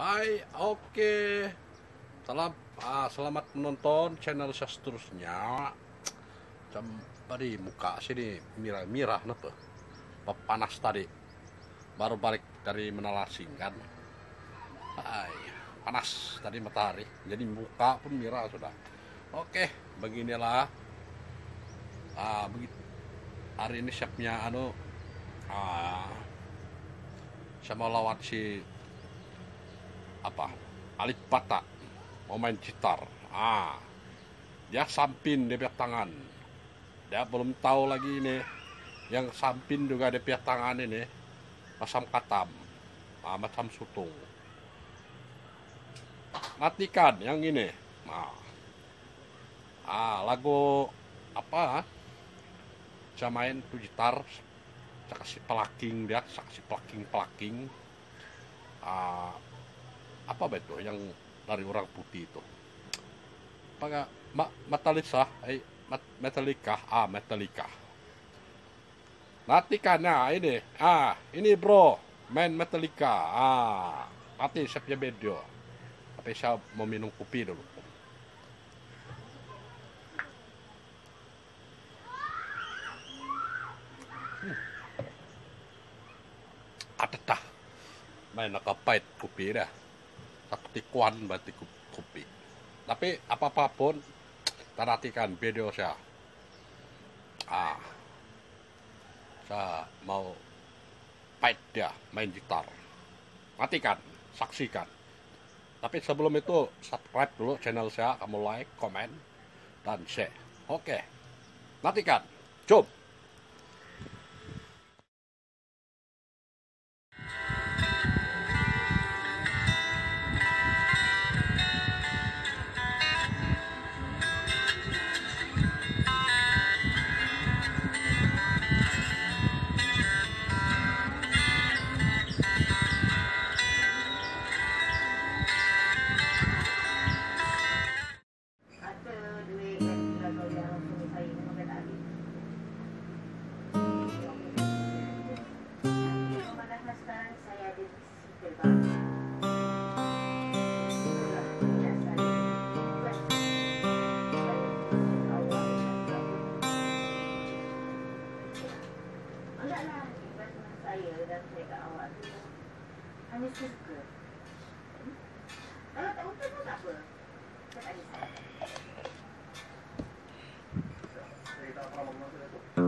Hai, oke. Salam, ah, selamat menonton channel saya seterusnya. Jam tadi muka sini mirah-mirah napa? Panas tadi. Baru balik dari menalasing kan. Hai, panas tadi matahari. Jadi muka pun mirah sudah. Oke, beginilah. Ah, begitu. Hari ini siapnya anu ah, saya mau lawat si apa? Alif Bata mau main gitar. Ah. Dia sampin dia punya tangan. Dia belum tahu lagi ini. Yang sampin juga dia punya tangan ini. Macam katam. Ah, macam sutung. Matikan yang ini. Nah ah lagu apa? Saya main tuh gitar. Saya kasih pelaking dia. Saya kasih pelaking pelaking ah, apa betul yang dari orang putih itu? Apa ma, Metallica eh Metallica ah Metallica. Nanti karena ini. Ah ini bro main Metallica. Ah nanti saya punya video tapi saya mau minum kopi dulu. Ada dah. Main nakapait kopi dah takut kuan berarti kopi tapi apa apa pun perhatikan video saya ah. Saya mau pait dia main gitar. Matikan saksikan. Tapi sebelum itu subscribe dulu channel saya kamu like komen dan share. Oke matikan. Jom Saya tak apa. Saya peramongan